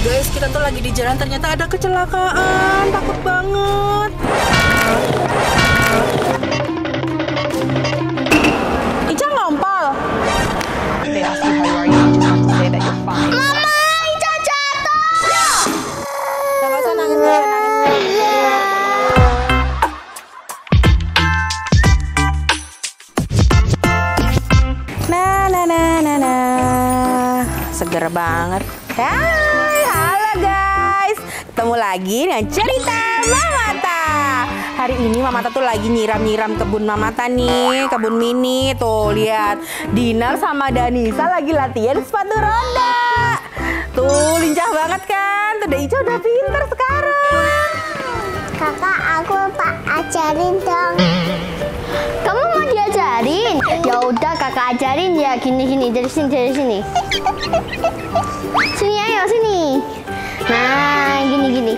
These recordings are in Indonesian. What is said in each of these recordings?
Guys, kita tuh lagi di jalan ternyata ada kecelakaan. Takut banget. Ica ngompol. Mama, Ica jatuh. Gak usah nangis, gak usah nangis. Nah, nah, nah, nah, nah. Seger banget. Halo guys. Ketemu lagi dengan cerita Mamata. Hari ini Mamata tuh lagi nyiram-nyiram kebun Mamata nih, kebun mini. Tuh, lihat. Dinar sama Danisa lagi latihan sepatu roda. Tuh, lincah banget kan? Tuh, Ica udah pinter sekarang. Kakak, aku pak ajarin dong. Kamu mau diajarin? Ya udah kakak ajarin ya gini gini dari sini dari sini. Sini ayo sini. Nah gini gini.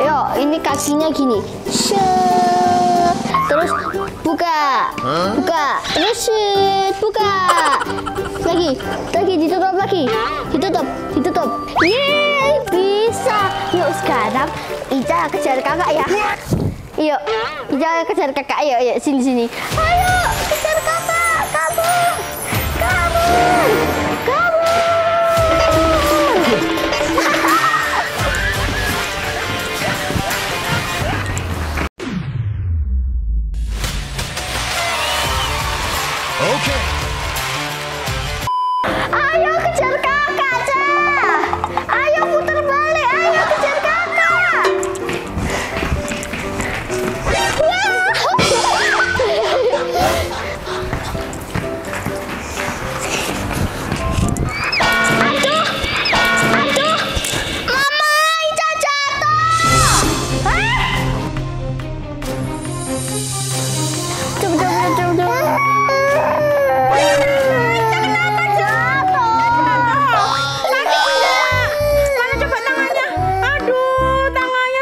Yo ini kakinya gini. Set. Terus buka, buka. Terus set, buka. Lagi, lagi ditutup lagi. Ditutup, ditutup. Yeay bisa. Yuk sekarang Ica kejar kakak ya. Yuk, Ica kejar kakak. Ayo, ayo, sini sini. Ayo, kejar kakak. Kabur, kabur.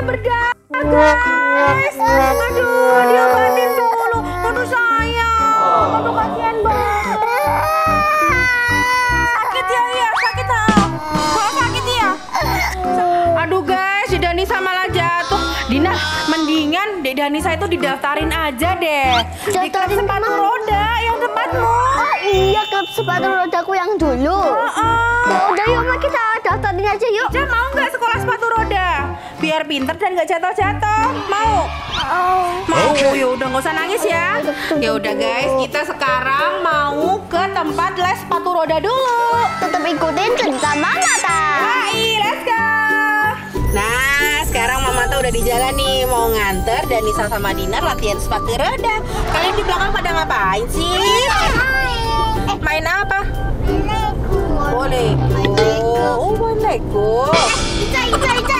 Berdarah, guys. Aduh, diobatin dulu. Aduh, sayang. Aduh, kasihan banget. Sakit ya, iya. Sakit, ha? Kok sakit ya? Aduh, guys. Si Danisa malah jatuh. Dina, mendingan Dek Danisa itu didaftarin aja deh. Di klub sepatu ke mana? roda yang tempatmu. Oh iya, klub sepatu rodaku yang dulu. Oh, Ya udah yuk, kita daftarin aja yuk. Ica mau nggak? Biar pinter dan nggak jatuh-jatuh. Mau? Oh. Mau? Ya udah nggak usah nangis ya. Ya udah guys, kita sekarang mau ke tempat les sepatu roda dulu. Tetap ikutin cerita Mama ta. Hai, let's go. Nah, sekarang Mama tuh udah di jalan nih mau nganter dan Nisa sama Dinar latihan sepatu roda. Kalian di belakang pada ngapain sih? Eh, Main apa? Boleh. Lego. Oh, main Lego. Ica, Ica, Ica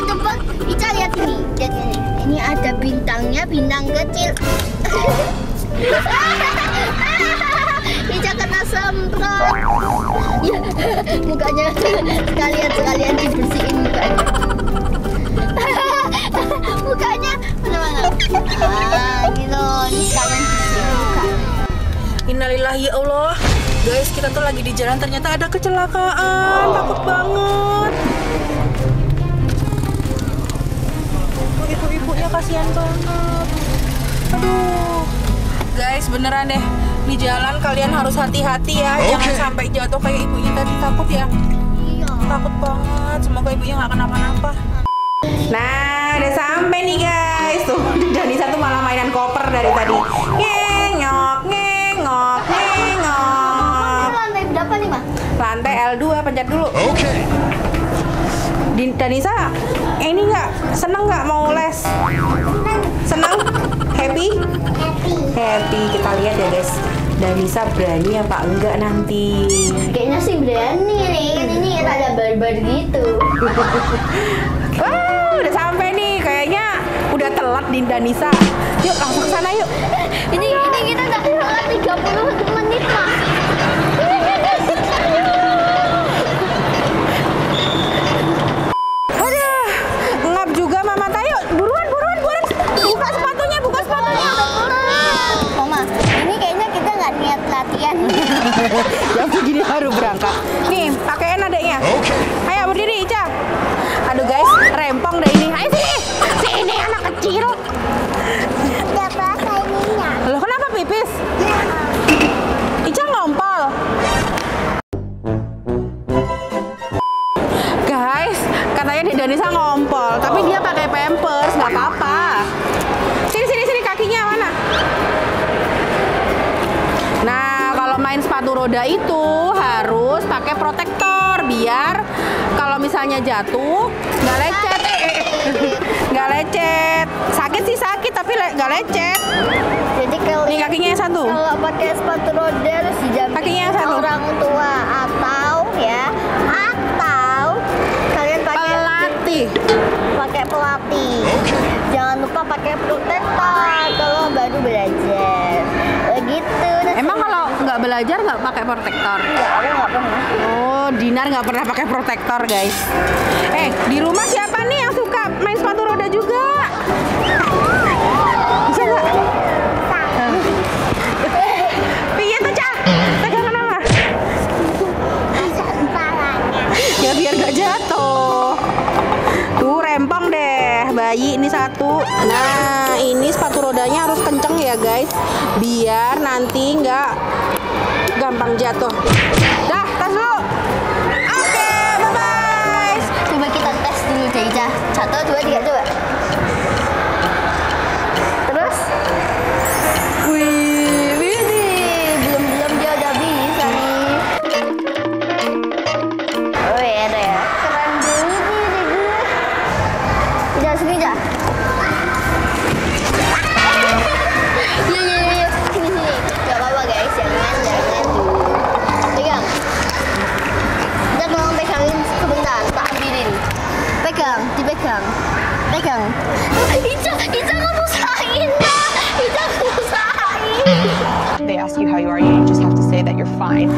lihat ini, lihat ini. Ini ada bintangnya, bintang kecil. Ica kena semprot. Ya, mukanya sekalian sekalian dibersihin mukanya. mukanya mana mana? Ah, gitu. Ini sekalian bersihin mukanya. Innalillahi ya Allah Guys kita tuh lagi di jalan ternyata ada kecelakaan Takut banget kasihan banget. Aduh. Guys beneran deh. Di jalan kalian harus hati-hati ya. Jangan sampai jatuh kayak ibunya tadi. Takut ya? Iya. Takut banget. Semoga ibunya gak kenapa-napa. Nah udah sampai nih guys. Tuh Danisa tuh malah mainan koper dari tadi. Ngenyok Ngengok Ngengok. Lantai berapa nih, Ma? Lantai L2 pencet dulu. Din- Danisa Ini nggak Seneng nggak mau les? Seneng? Happy? Happy. Happy Kita lihat ya guys Danisa berani apa enggak nanti Kayaknya sih berani nih, kan ini ada barbar gitu. Wah udah sampai nih Kayaknya udah telat di Danisa Yuk langsung roda itu harus pakai protektor biar kalau misalnya jatuh nggak lecet. Nggak lecet. Sakit sih sakit tapi le- nggak lecet. Jadi kalau Nih kakinya yang satu. kalau pakai sepatu roda harus didampingi Kakinya yang satu. orang tua atau ya belajar nggak pakai protektor? Enggak, aku nggak pernah. Oh, Dinar nggak pernah pakai protektor, guys. Eh, di rumah siapa nih yang suka main sepatu roda juga? Bisa nggak? Piye tuh, Cak? Pegangan apa? Ya biar nggak jatuh. Tuh rempong deh, bayi ini satu. Nah, ini sepatu rodanya harus kenceng ya guys, biar nanti nggak gampang jatuh. Enggak,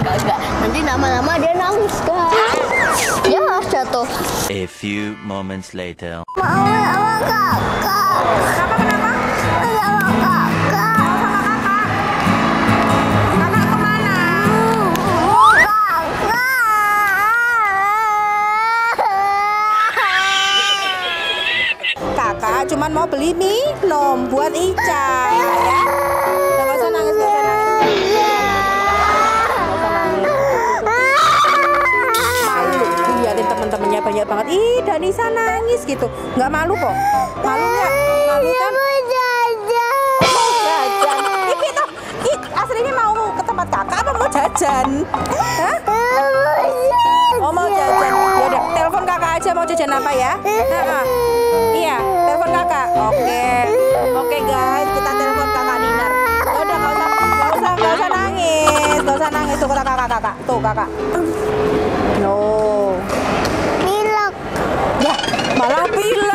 enggak, enggak. Nanti lama-lama dia nangis guys. Dia jatuh. A few moments later. Mau sama kakak. Kenapa kenapa? Sama kakak. Kakak cuman mau beli minum buat Ica ya. Udah nggak usah nangis, usah nangis. Malu temen-temennya banyak banget. Ih, Danisa nangis gitu. Nggak malu kok. Malu nggak? Malu kan? mau jajan. Iki tuh, Ih, aslinya mau ke tempat kakak apa mau jajan? Hah? Aja mau jajan apa ya? Nah, iya, telepon kakak. Oke, oke guys, kita telepon kakak Dinar. Udah, nggak usah, nggak usah, nggak usah nangis, nggak usah nangis. Tuh kata kakak, kakak, tuh kakak. No. Pilek. Ya, malah pilek.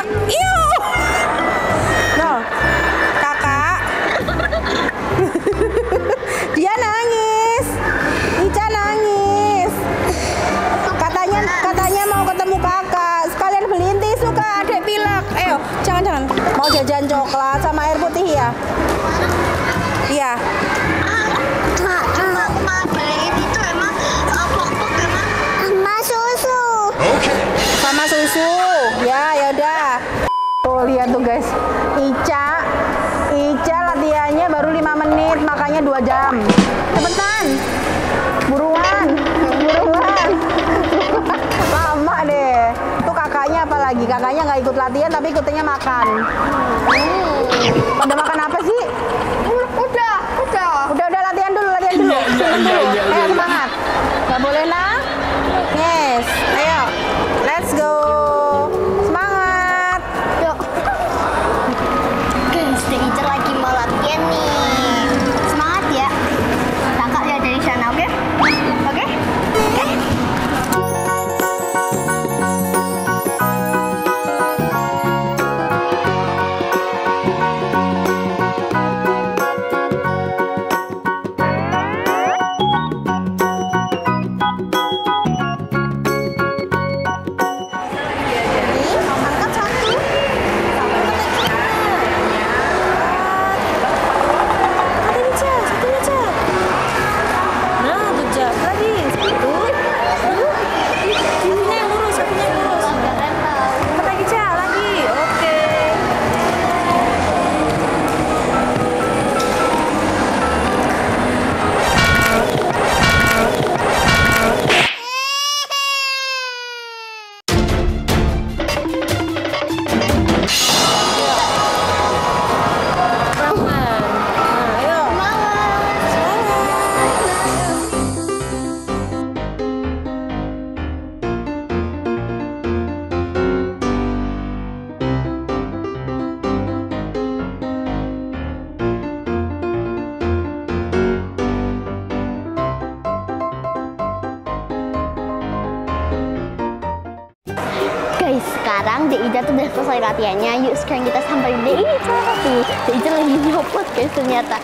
Guys. Ica Ica latihannya baru 5 menit makanya 2 jam. Cepetan. Buruan buruan. Lama deh. Tuh kakaknya apa lagi kakaknya nggak ikut latihan tapi ikutnya makan. Pada makan sekarang Deida tuh udah selesai latihannya. Yuk sekarang kita sampai Deida tuh. Deida lagi nyopot guys ternyata.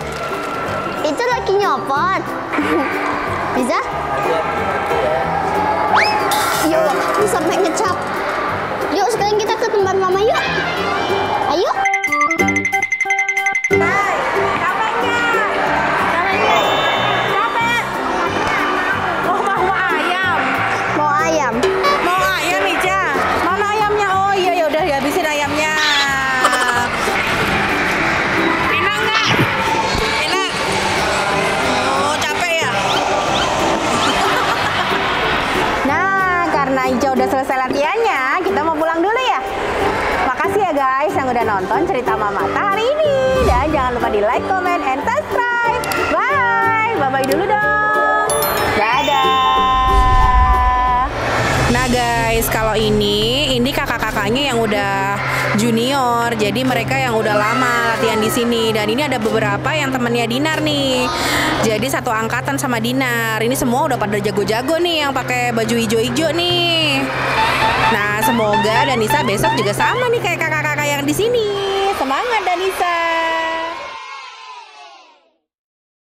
Itu lagi nyopot. Bisa? Yuk, sampai ngecap. Yuk sekarang kita ke tempat mama yuk. Guys yang udah nonton cerita Mamata hari ini. Dan jangan lupa di like, comment, and subscribe. Bye. Bye-bye dulu dong. Kalau ini, ini kakak-kakaknya yang udah junior. Jadi mereka yang udah lama latihan di sini. Dan ini ada beberapa yang temennya Dinar nih. Jadi satu angkatan sama Dinar. Ini semua udah pada jago-jago nih yang pakai baju hijau-hijau nih. Nah, semoga Danisa besok juga sama nih kayak kakak-kakak yang di sini. Semangat